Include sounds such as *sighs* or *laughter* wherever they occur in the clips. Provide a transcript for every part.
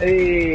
Hey.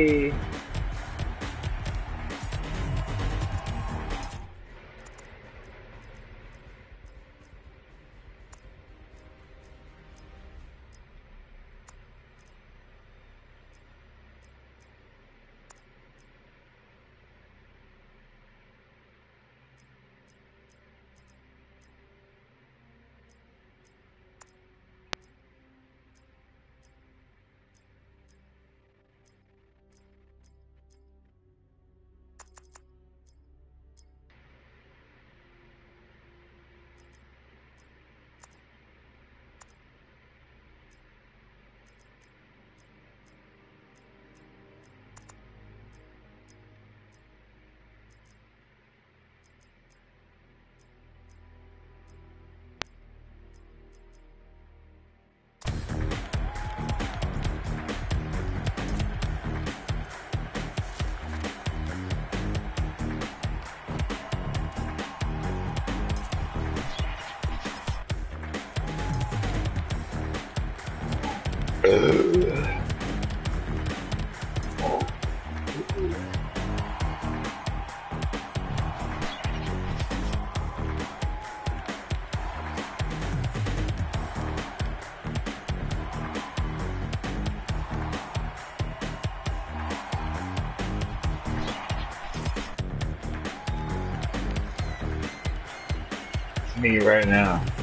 Me right now.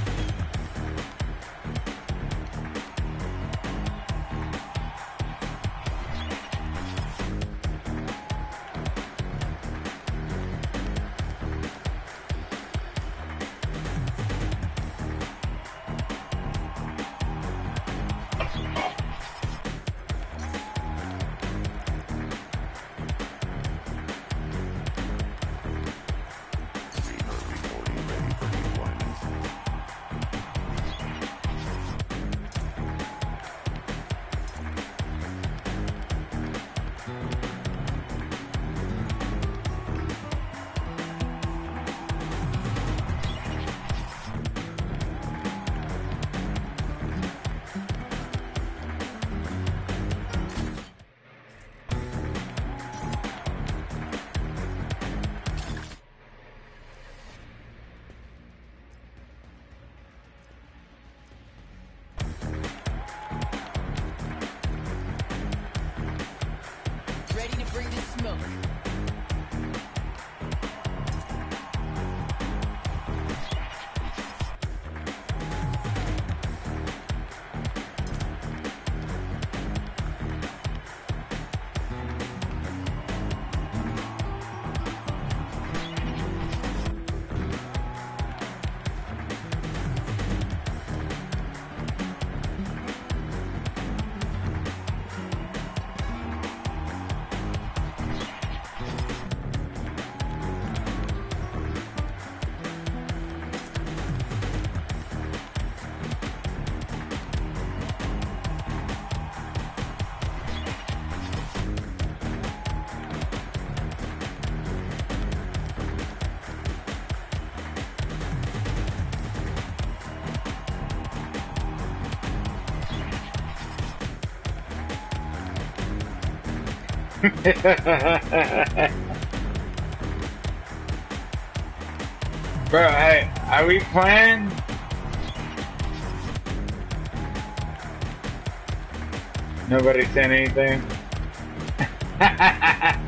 *laughs* Bro, hey, are we playing? Nobody said anything. *laughs* I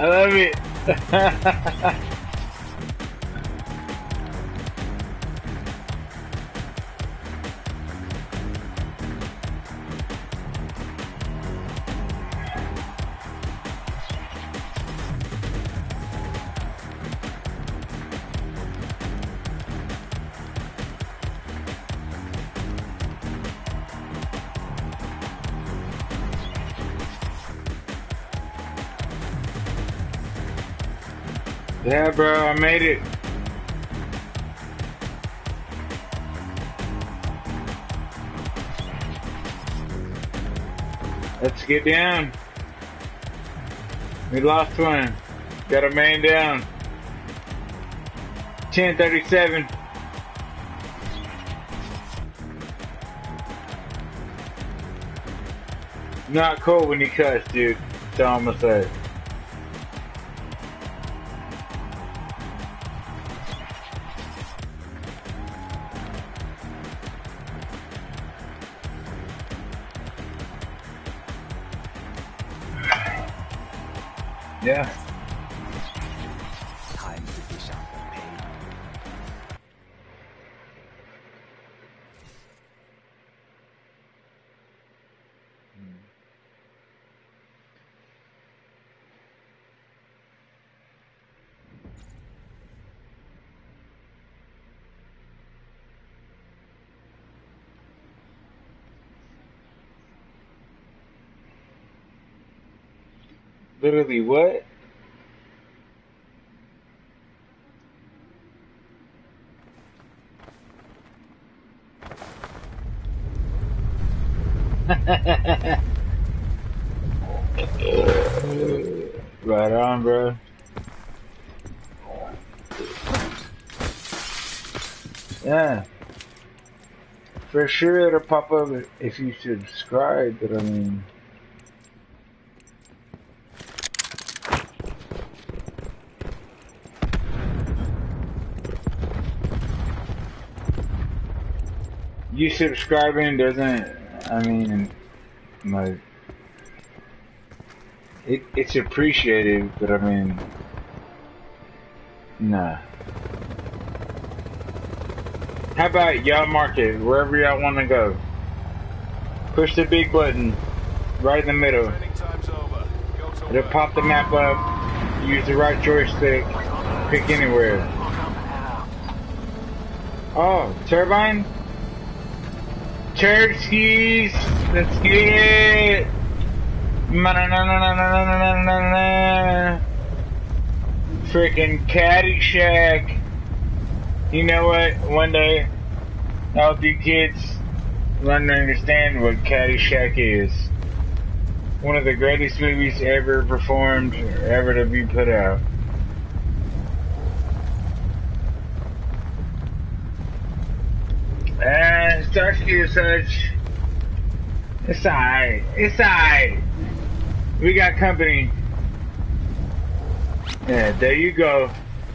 love it. *laughs* bro, I made it. Let's get down. We lost one. Got a man down. 1037. Not cool when you cuss, dude. That's all I'm gonna say. Literally what? right on, bro. Yeah. For sure it'll pop up if you subscribe, but I mean... you subscribing doesn't I mean like it it's appreciated but I mean nah. How about y'all market wherever y'all wanna go? Push the big button right in the middle. To It'll pop the map up, use the right joystick, pick anywhere. Oh, turbine? Turkeys! Let's get it! Manana na na na na na na na na na! Freaking Caddyshack! You know what? One day, I'll do kids learn to understand what Caddyshack is. One of the greatest movies ever performed, ever to be put out. And such. It's alright. It's alright. We got company. Yeah, there you go.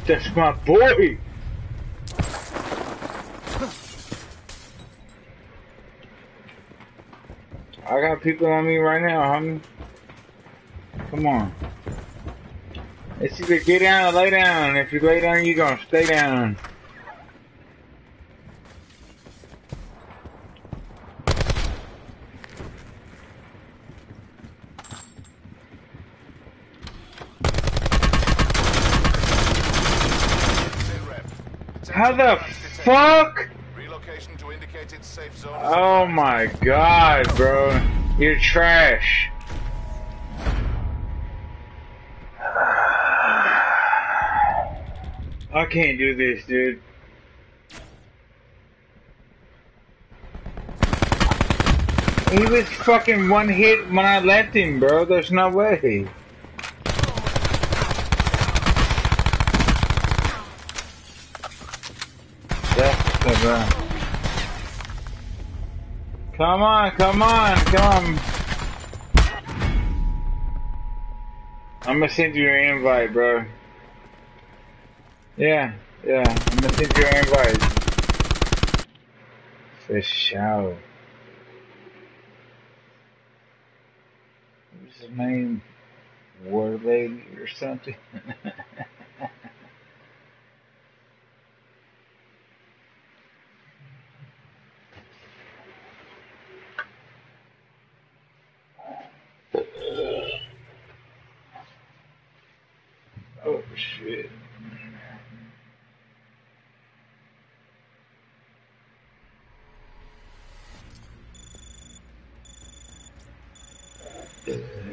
That's my boy. I got people on me right now, homie. Come on. It's either get down or lay down. If you lay down, you're gonna stay down. How the fuck? Relocation to indicated safe zone. Oh my god, bro. You're trash. *sighs* I can't do this, dude. He was fucking one hit when I left him, bro. There's no way. That's the. Come on, come on, come. I'm gonna send you an invite, bro. Yeah, yeah, I'm gonna send you an invite. For sure. What's his name? War Lady or something? *laughs* Shit. Yeah.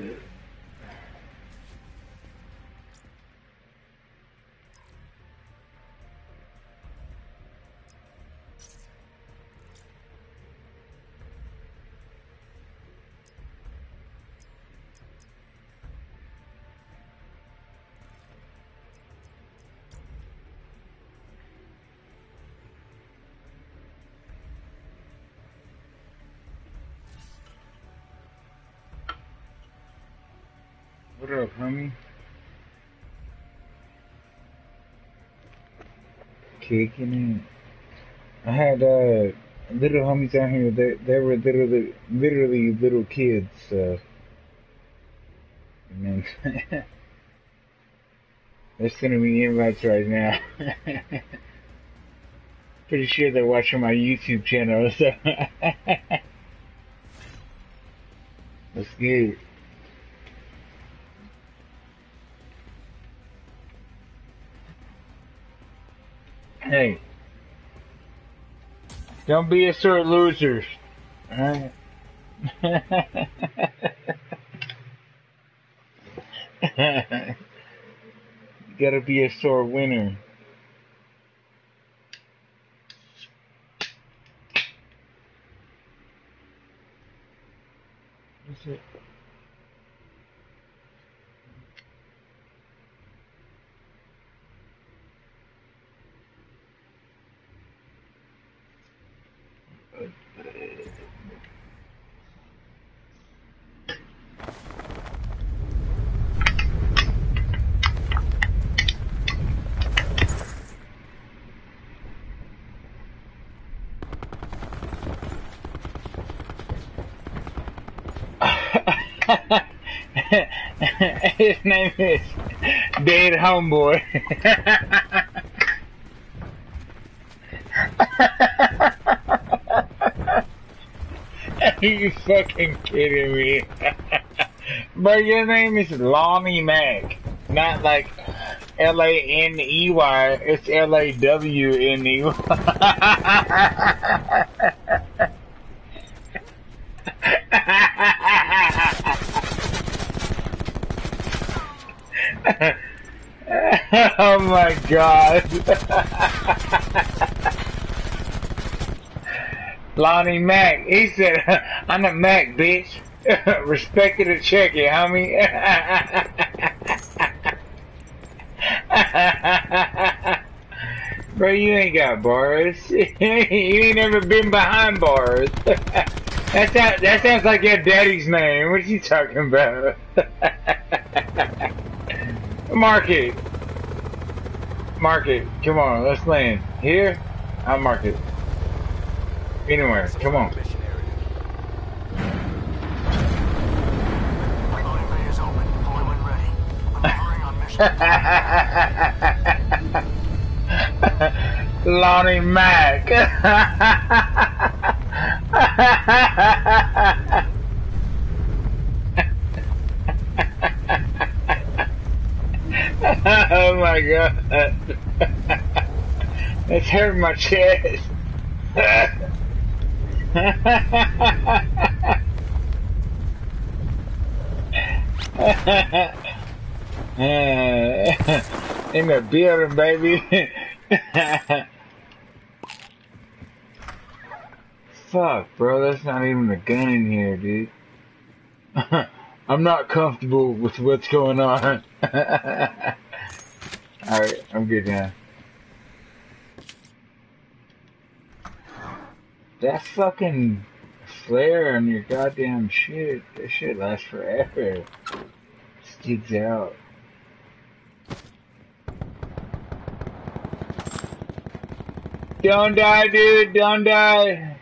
What up, homie? Kicking it. I had uh, little homies out here. They they were literally literally little kids. So, then *laughs* they're sending me invites right now. *laughs* Pretty sure they're watching my YouTube channel. So *laughs* let's get it. Hey, don't be a sore loser. Alright? *laughs* you gotta be a sore winner. His name is Dead Homeboy. *laughs* Are you fucking kidding me? *laughs* But your name is Lonnie Mac, not like L A N E Y. It's L A W N E Y. *laughs* *laughs* oh my god. Lonnie Mac. He said, *laughs* I'm a Mac, bitch. *laughs* Respect it or check it, homie. *laughs* Bro, you ain't got bars. you ain't never been behind bars. that, sound, that sounds like your daddy's name. What you talking about? Mark it. Mark it. Come on, let's land. Here? I'll mark it. Anywhere. Come on. *laughs* Lonnie Mac. *laughs* oh my god. *laughs* It's hurting my chest. *laughs* In the building, baby. *laughs* Fuck, bro, that's not even a gun in here, dude. *laughs* I'm not comfortable with what's going on. Alright, I'm good now. That fucking flare on your goddamn shit, that shit lasts forever. Sticks out. Don't die, dude, don't die.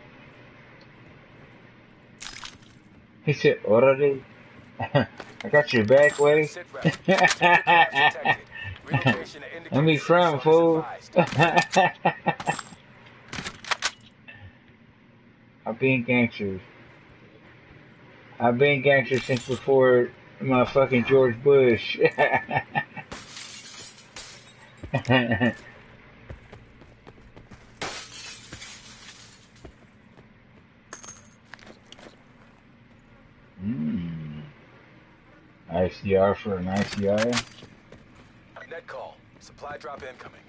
He said, already? *laughs* I got your back, way. Sit rep. Detected. Relocation to Let me from, safe fool. *laughs* zone is advised. I've been gangsters. I've been gangsters since before my fucking George Bush. *laughs* mm. ICR for an ICR? Net call. Supply drop incoming.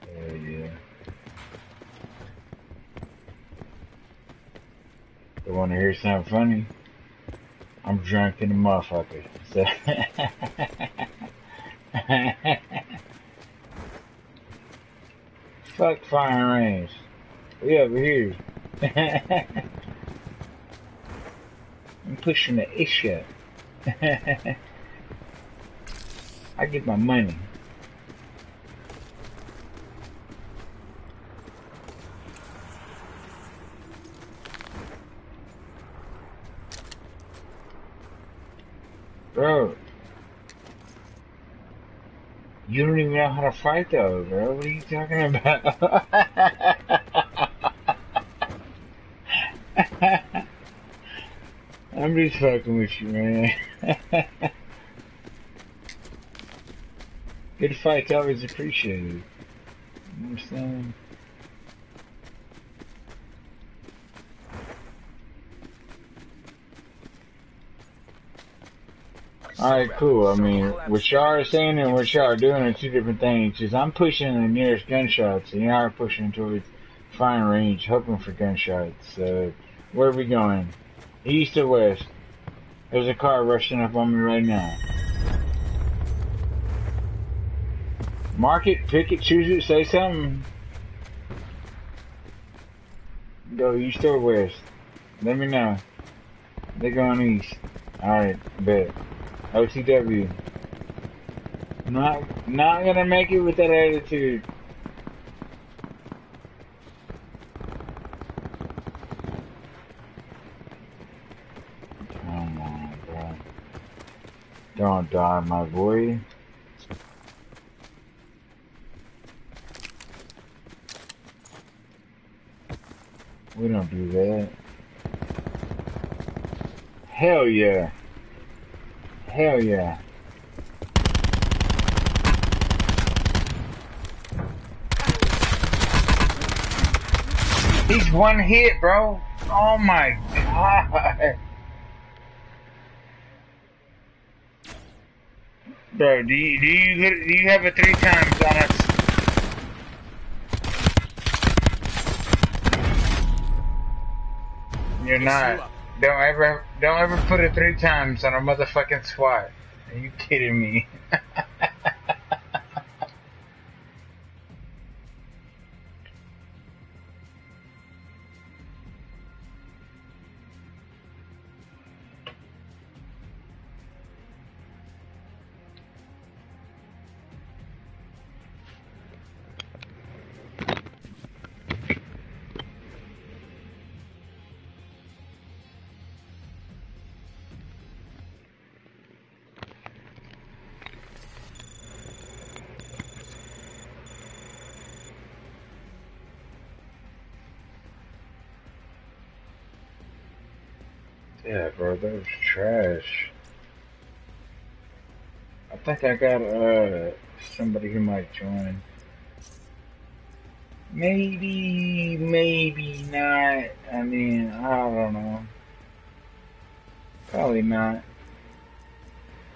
Hell yeah. You want to hear something funny? I'm drunk in the motherfucker. So *laughs* Fuck fire range. We over here. *laughs* I'm pushing the issue. *laughs* I get my money. Bro. You don't even know how to fight though, bro. What are you talking about? *laughs* I'm just fucking with you, man. *laughs* Good fights always appreciated. You understand? Alright, cool. I mean, what y'all are saying and what y'all are doing are two different things. Is I'm pushing the nearest gunshots and y'all are pushing towards firing range, hoping for gunshots. So, where are we going? East or west? There's a car rushing up on me right now. Mark it, pick it, choose it, say something. Go east or west. Let me know. They're going east. Alright, bet. OTW. Not not gonna make it with that attitude. Come on, bro. Don't die, my boy. We don't do that. Hell yeah. Hell yeah. He's one hit, bro. Oh my god. Bro, do you do you do you have it three times on us? You're not. Don't ever don't ever put it three times on a motherfucking SWAT. Are you kidding me? *laughs* Yeah, bro, that was trash. I think I got uh somebody who might join. Maybe, maybe not. I mean, I don't know. Probably not.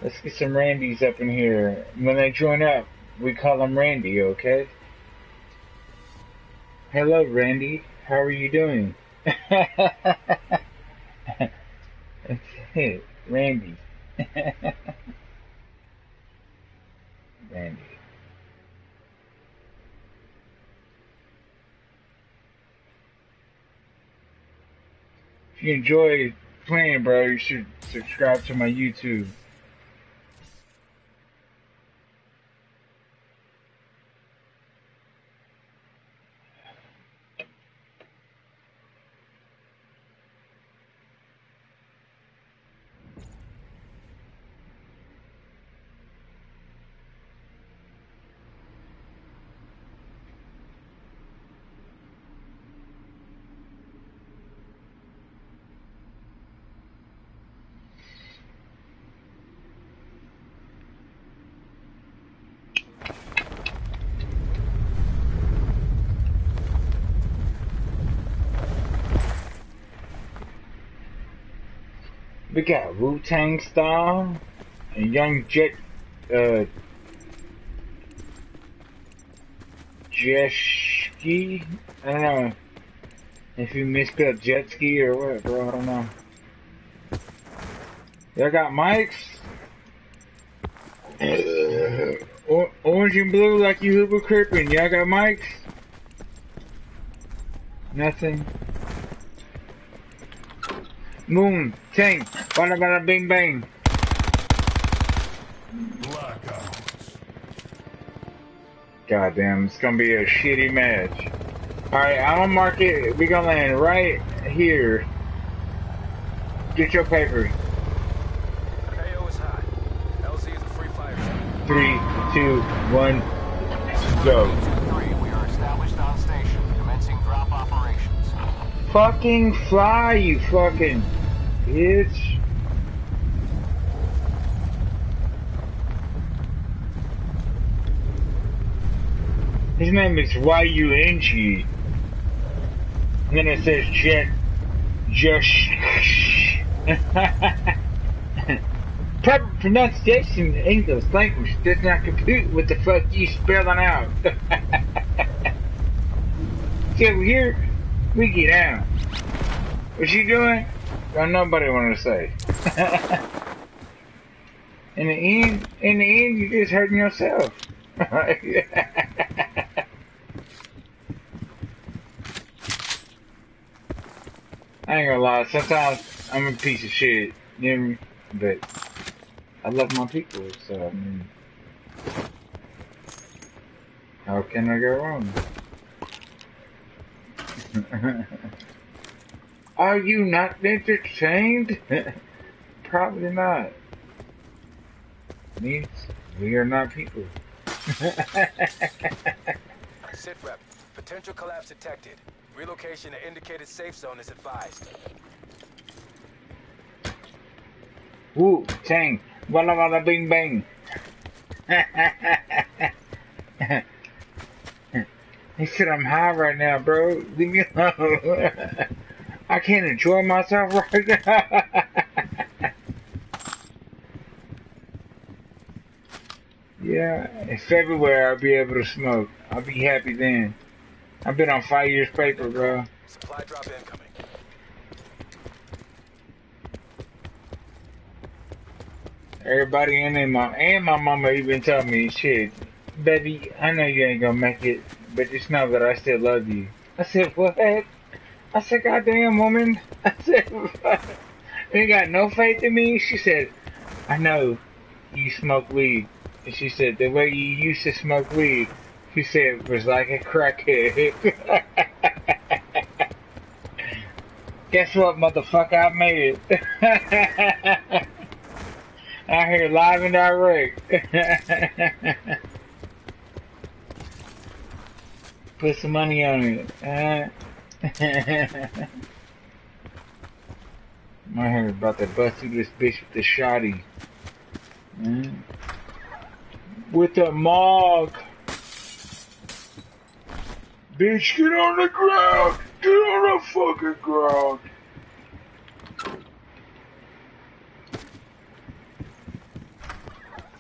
Let's get some Randys up in here. When they join up, we call them Randy, okay? Hello, Randy. How are you doing? *laughs* Randy. *laughs* Randy. If you enjoy playing, bro, you should subscribe to my YouTube. We got Wu Tang Style and Young Jet, uh, Jet Ski. I don't know if you misspelled jet ski or what, bro. I don't know. Y'all got mics? Uh, or, orange and blue like you Hoover Crippin. Y'all got mics? Nothing moon, tank, bada bada bing bang. Blackout. Goddamn, it's gonna be a shitty match. Alright, I'm gonna mark it. We're gonna land right here. Get your paper. KO is hot. LZ is a free fire. Three, two, one, go. Three, we are established on station. Commencing drop operations. Fucking fly, you fucking bitch. His name is Y-U-N-G. And then it says Jet, Josh. *laughs* Proper pronunciation in English language does not compute with the fuck you spelling out. *laughs* Over here, we get out. What you doing? Got nobody want to say. *laughs* in the end, in the end, you're just hurting yourself. *laughs* I ain't gonna lie. Sometimes I'm a piece of shit, you know? But I love my people, so I mean, how can I go wrong? *laughs* Are you not entertained? *laughs* Probably not. Means we are not people. *laughs* Sit rep. Potential collapse detected. Relocation to indicated safe zone is advised. Woo, Chang, walla walla bing bang. *laughs* he said I'm high right now, bro. Leave me alone. I can't enjoy myself *laughs* right now. yeah, in February I'll be able to smoke. I'll be happy then. I've been on five years paper, bro. Supply drop incoming. Everybody in there, mom, and my mama even told me, shit, baby, I know you ain't gonna make it, but just know that I still love you. I said, what? I said, goddamn woman. *laughs* I said? You got no faith in me? She said, I know you smoke weed. And she said, the way you used to smoke weed, she said, it was like a crackhead. *laughs* Guess what, motherfucker? I made it. *laughs* Out here live and direct. Put some money on it. Uh, *laughs* My hair about to bust through this bitch with the shotty. Uh, with the mog. Bitch, get on the ground! Get on the fucking ground!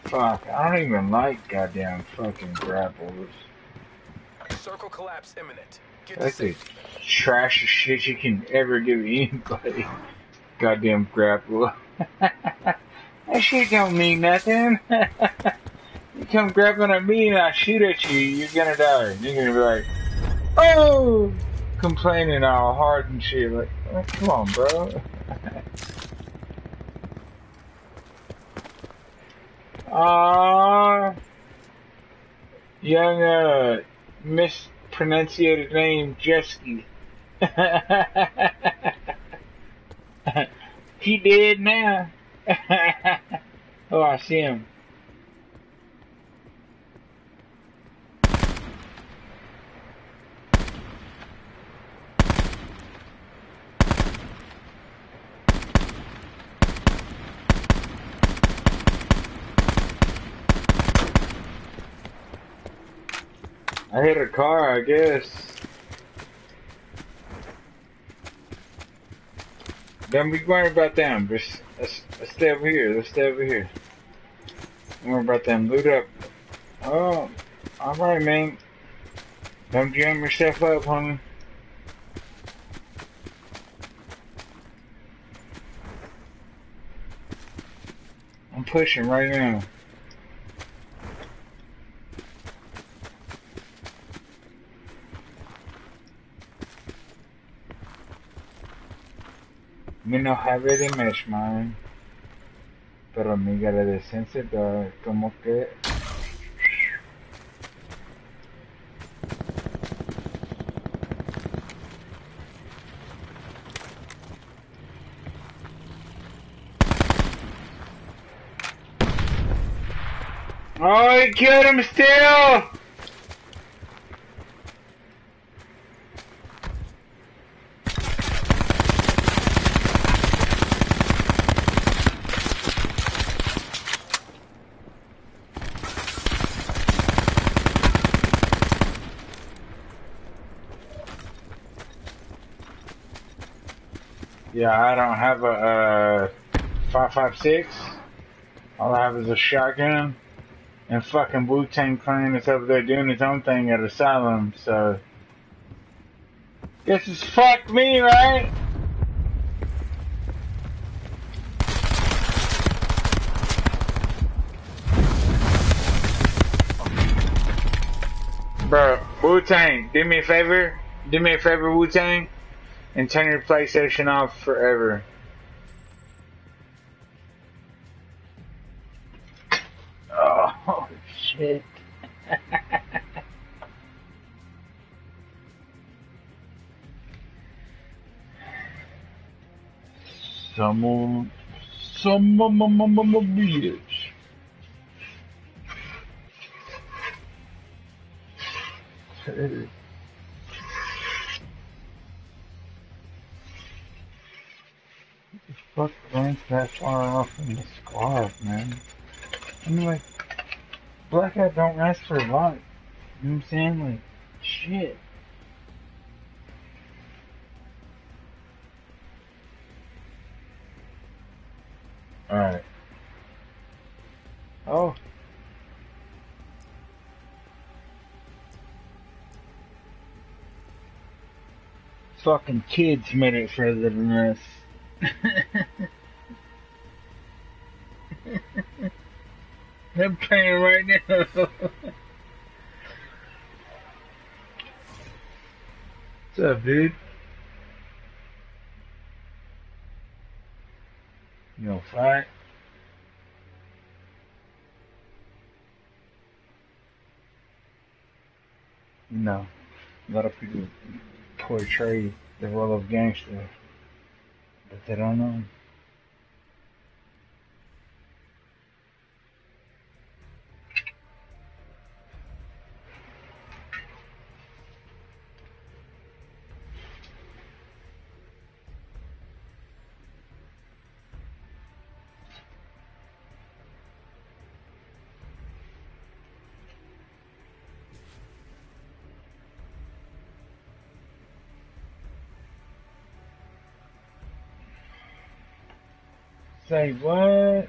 Fuck, I don't even like goddamn fucking grapples. Circle collapse imminent. That's the trash shit you can ever give anybody. *laughs* Goddamn grapple. *laughs* that shit don't mean nothing. *laughs* you come grappling at me and I shoot at you, you're gonna die. You're gonna be like, oh! Complaining all hard and shit. Like, oh, come on, bro. Ah, young uh, mispronunciated name Jesky. *laughs* he did now. *laughs* oh, I see him. I hit a car, I guess. Don't be worrying about them. Just let's stay over here. Let's stay over here. Don't worry about them. Loot up. Oh, all right, man. Don't jam yourself up, homie. I'm pushing right now. Me enojaba de Meshman. Pero mi agradecencia como que Oh, he killed him still! Yeah, I don't have a uh, 556. All I have is a shotgun. And fucking Wu Tang Clan is over there doing his own thing at Asylum, so. This is fuck me, right? Bro, Wu Tang, do me a favor. Do me a favor, Wu Tang, and turn your PlayStation off forever. Oh, shit. Some, some, bitch. *laughs* Fuck rank that far off from the squad, man. I mean, like, Black Hat don't last for a lot. You know what I'm saying? Like, shit. Alright. Oh. Fucking kids made it further than us. They're playing right now. What's up, dude? You gonna fight? No. A lot of people portray the role of gangster, but what?